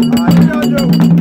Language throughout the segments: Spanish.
Ayé lọ́jọ́ òun.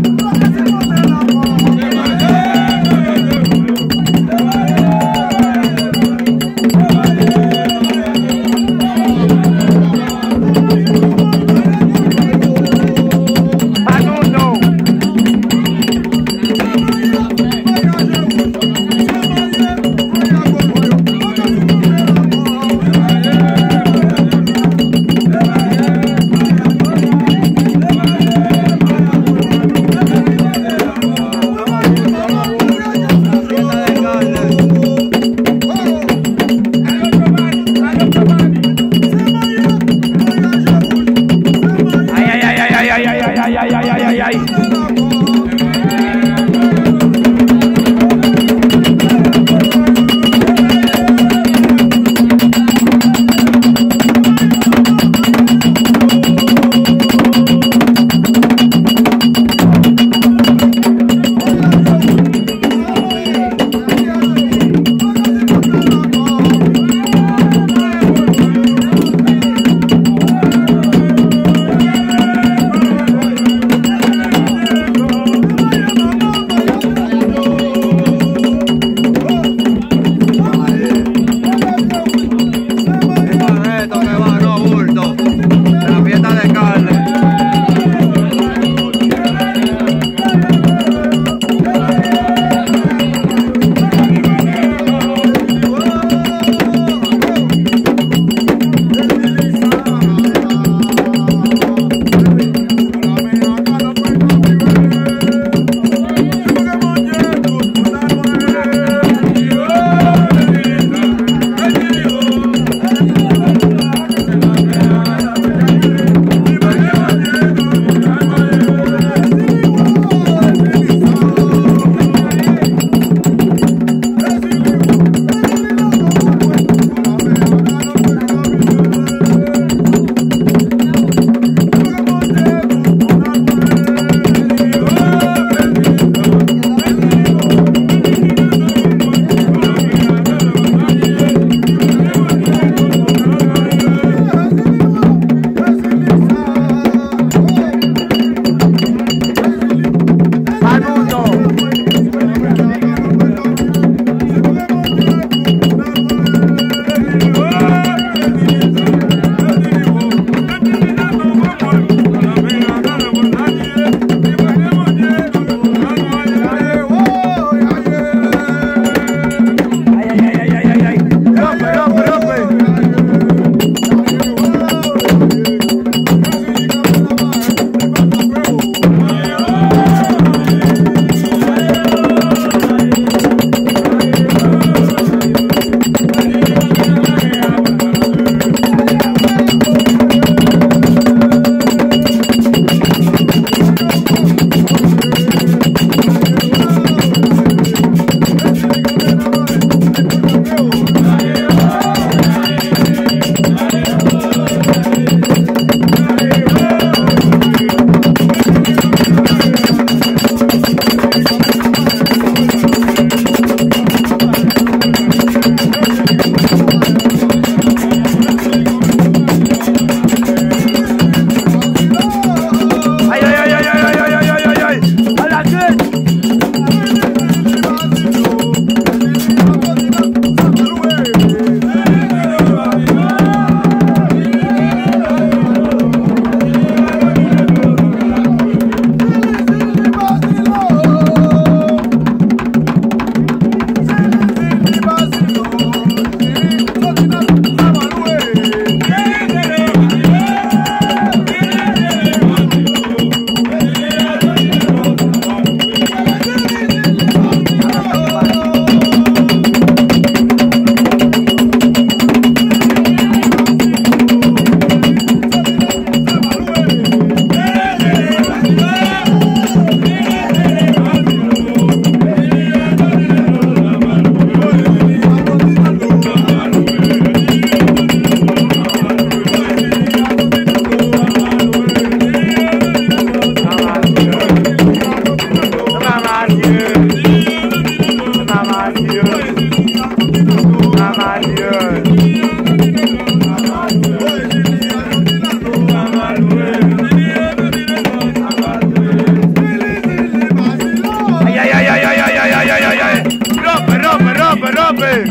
Rompe, rompe.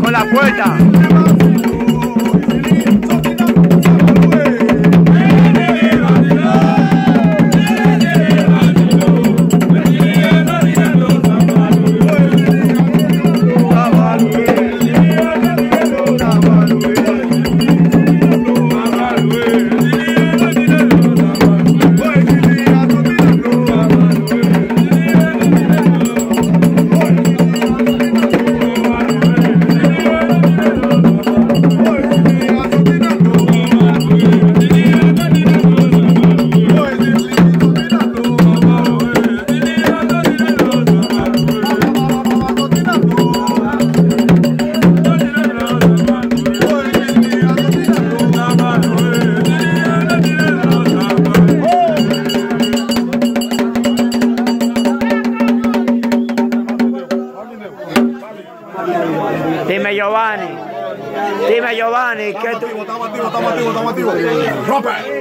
Con la puerta. Dime Giovanni, ¿qué tú? Estamos activos, estamos activos, estamos activos. Rompe.